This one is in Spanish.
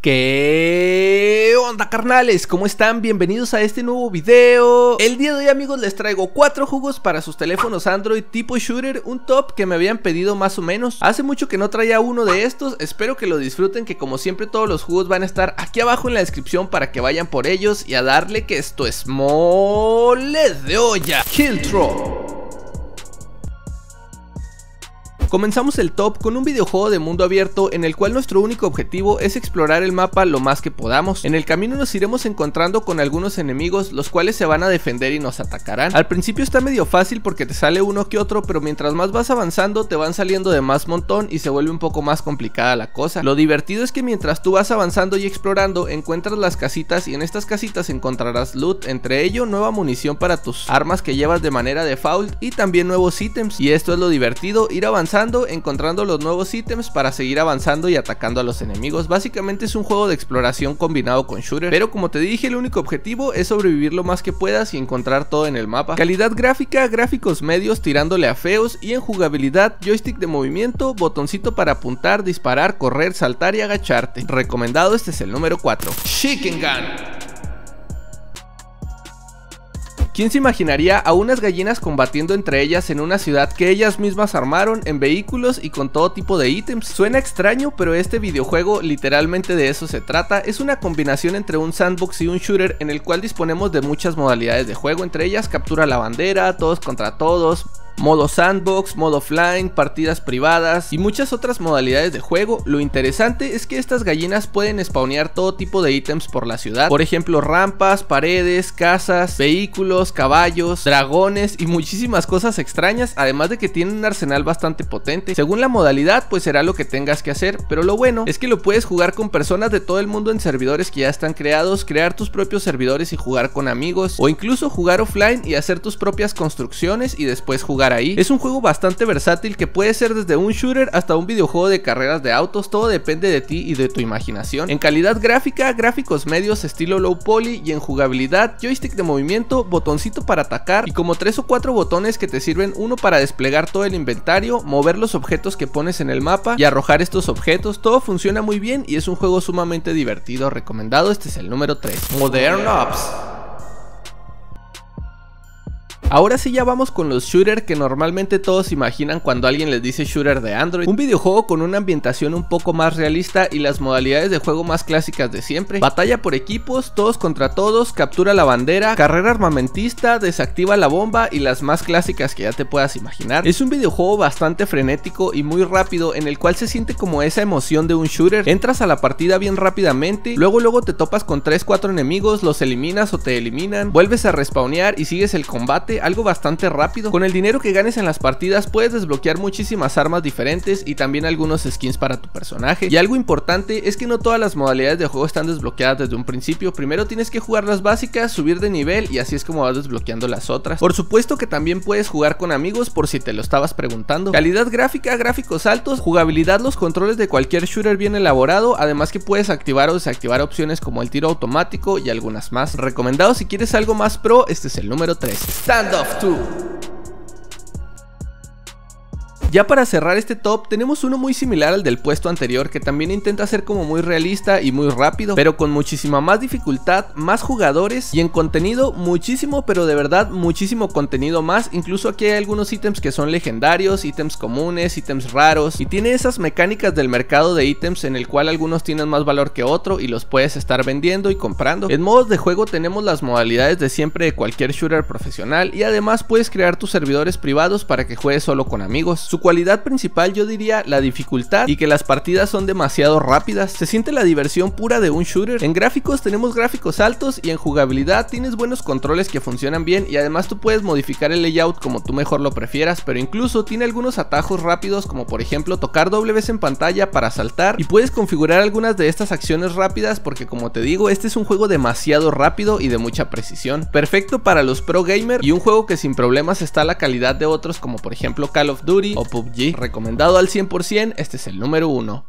¿Qué onda carnales? ¿Cómo están? Bienvenidos a este nuevo video El día de hoy amigos les traigo cuatro jugos para sus teléfonos Android tipo shooter Un top que me habían pedido más o menos Hace mucho que no traía uno de estos Espero que lo disfruten que como siempre todos los jugos van a estar aquí abajo en la descripción Para que vayan por ellos y a darle que esto es moles de olla Killtron Comenzamos el top con un videojuego de mundo abierto en el cual nuestro único objetivo es explorar el mapa lo más que podamos. En el camino nos iremos encontrando con algunos enemigos los cuales se van a defender y nos atacarán. Al principio está medio fácil porque te sale uno que otro, pero mientras más vas avanzando te van saliendo de más montón y se vuelve un poco más complicada la cosa. Lo divertido es que mientras tú vas avanzando y explorando encuentras las casitas y en estas casitas encontrarás loot, entre ello nueva munición para tus armas que llevas de manera default y también nuevos ítems. Y esto es lo divertido, ir avanzando encontrando los nuevos ítems para seguir avanzando y atacando a los enemigos. Básicamente es un juego de exploración combinado con shooter, pero como te dije el único objetivo es sobrevivir lo más que puedas y encontrar todo en el mapa. Calidad gráfica, gráficos medios tirándole a feos y en jugabilidad joystick de movimiento, botoncito para apuntar, disparar, correr, saltar y agacharte. Recomendado este es el número 4. Chicken Gun. ¿Quién se imaginaría a unas gallinas combatiendo entre ellas en una ciudad que ellas mismas armaron en vehículos y con todo tipo de ítems? Suena extraño, pero este videojuego literalmente de eso se trata. Es una combinación entre un sandbox y un shooter en el cual disponemos de muchas modalidades de juego, entre ellas captura la bandera, todos contra todos, modo sandbox, modo offline, partidas privadas y muchas otras modalidades de juego. Lo interesante es que estas gallinas pueden spawnear todo tipo de ítems por la ciudad, por ejemplo rampas, paredes, casas, vehículos, caballos, dragones y muchísimas cosas extrañas, además de que tienen un arsenal bastante potente. Según la modalidad pues será lo que tengas que hacer, pero lo bueno es que lo puedes jugar con personas de todo el mundo en servidores que ya están creados, crear tus propios servidores y jugar con amigos o incluso jugar offline y hacer tus propias construcciones y después jugar ahí. Es un juego bastante versátil que puede ser desde un shooter hasta un videojuego de carreras de autos, todo depende de ti y de tu imaginación. En calidad gráfica, gráficos medios estilo low poly y en jugabilidad, joystick de movimiento, botoncito para atacar y como 3 o 4 botones que te sirven uno para desplegar todo el inventario, mover los objetos que pones en el mapa y arrojar estos objetos, todo funciona muy bien y es un juego sumamente divertido, recomendado, este es el número 3. Modern Ops. Ahora sí ya vamos con los shooters que normalmente todos imaginan cuando alguien les dice shooter de Android. Un videojuego con una ambientación un poco más realista y las modalidades de juego más clásicas de siempre. Batalla por equipos, todos contra todos, captura la bandera, carrera armamentista, desactiva la bomba y las más clásicas que ya te puedas imaginar. Es un videojuego bastante frenético y muy rápido en el cual se siente como esa emoción de un shooter. Entras a la partida bien rápidamente, luego luego te topas con 3-4 enemigos, los eliminas o te eliminan, vuelves a respawnear y sigues el combate algo bastante rápido. Con el dinero que ganes en las partidas puedes desbloquear muchísimas armas diferentes y también algunos skins para tu personaje. Y algo importante es que no todas las modalidades de juego están desbloqueadas desde un principio. Primero tienes que jugar las básicas, subir de nivel y así es como vas desbloqueando las otras. Por supuesto que también puedes jugar con amigos por si te lo estabas preguntando. Calidad gráfica, gráficos altos, jugabilidad, los controles de cualquier shooter bien elaborado, además que puedes activar o desactivar opciones como el tiro automático y algunas más. Recomendado si quieres algo más pro, este es el número 3. Of too. Ya para cerrar este top tenemos uno muy similar al del puesto anterior que también intenta ser como muy realista y muy rápido, pero con muchísima más dificultad, más jugadores y en contenido muchísimo, pero de verdad muchísimo contenido más. Incluso aquí hay algunos ítems que son legendarios, ítems comunes, ítems raros y tiene esas mecánicas del mercado de ítems en el cual algunos tienen más valor que otro y los puedes estar vendiendo y comprando. En modos de juego tenemos las modalidades de siempre de cualquier shooter profesional y además puedes crear tus servidores privados para que juegues solo con amigos cualidad principal yo diría la dificultad y que las partidas son demasiado rápidas. Se siente la diversión pura de un shooter. En gráficos tenemos gráficos altos y en jugabilidad tienes buenos controles que funcionan bien y además tú puedes modificar el layout como tú mejor lo prefieras, pero incluso tiene algunos atajos rápidos como por ejemplo tocar doble en pantalla para saltar y puedes configurar algunas de estas acciones rápidas porque como te digo este es un juego demasiado rápido y de mucha precisión. Perfecto para los pro gamer y un juego que sin problemas está a la calidad de otros como por ejemplo Call of Duty PUBG. Recomendado al 100%, este es el número 1.